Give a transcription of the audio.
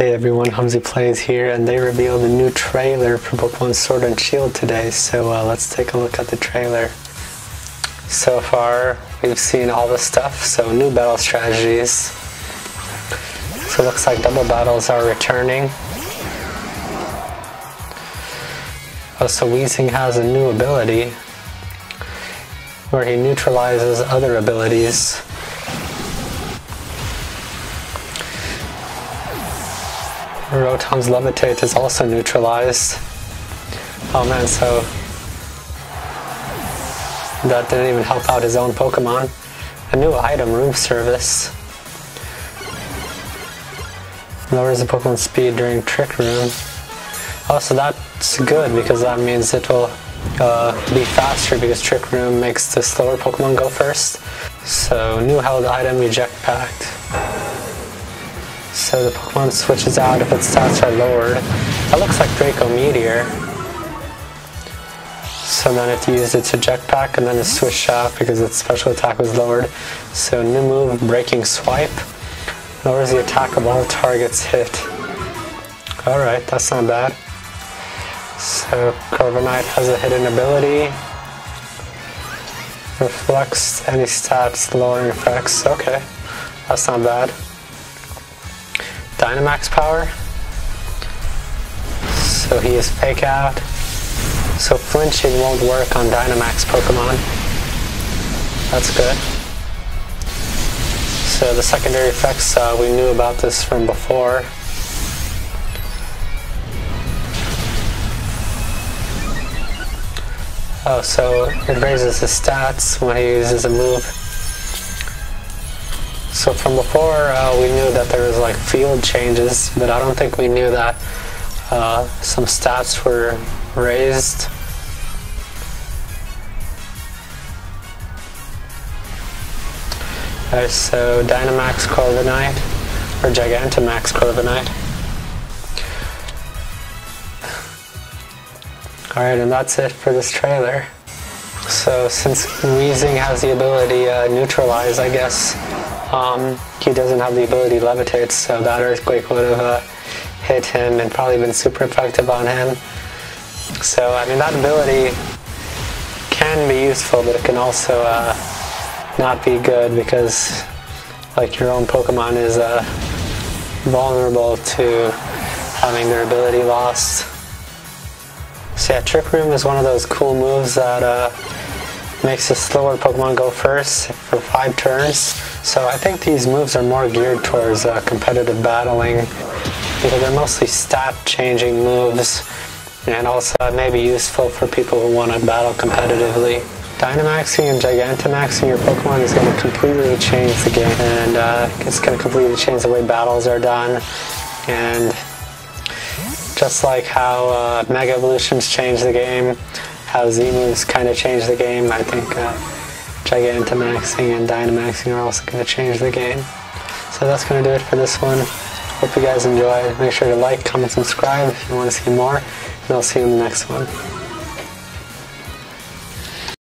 Hey everyone, HumziPlayz here, and they revealed a new trailer for Pokemon Sword and Shield today, so uh, let's take a look at the trailer. So far, we've seen all the stuff, so new battle strategies. So it looks like double battles are returning. Oh, so Weezing has a new ability where he neutralizes other abilities. Rotom's Levitate is also neutralized. Oh man, so that didn't even help out his own Pokemon. A new item, Room Service. Lowers the Pokemon's speed during Trick Room. Also that's good because that means it will uh, be faster because Trick Room makes the slower Pokemon go first. So new held item, Eject Pack. So the Pokemon switches out if its stats are lowered. That looks like Draco Meteor. So then it used its eject pack and then it switched out because its special attack was lowered. So new move, Breaking Swipe. Lowers the attack of all targets hit. Alright, that's not bad. So Corviknight has a hidden ability. Reflects any stats lowering effects. Okay, that's not bad. Dynamax power. So he is fake out. So flinching won't work on Dynamax Pokemon. That's good. So the secondary effects, uh, we knew about this from before. Oh, so it raises his stats when he uses a move. So from before, uh, we knew that there was like field changes, but I don't think we knew that uh, some stats were raised. Alright, so Dynamax Corviknight, or Gigantamax Corviknight. Alright, and that's it for this trailer. So since Weezing has the ability uh, neutralize, I guess, um, he doesn't have the ability to levitate, so that earthquake would have uh, hit him and probably been super effective on him. So, I mean, that ability can be useful, but it can also uh, not be good because, like, your own Pokemon is uh, vulnerable to having their ability lost. So yeah, Trick Room is one of those cool moves that uh, makes a slower Pokemon go first for five turns. So I think these moves are more geared towards uh, competitive battling because they're mostly stat changing moves and also may be useful for people who want to battle competitively. Dynamaxing and Gigantamaxing your Pokemon is going to completely change the game and uh, it's going to completely change the way battles are done and just like how uh, Mega Evolutions change the game, how Z-moves kind of change the game. I think uh, Gigantamaxing and Dynamaxing are also going to change the game. So that's going to do it for this one. Hope you guys enjoyed. Make sure to like, comment, subscribe if you want to see more, and I'll see you in the next one.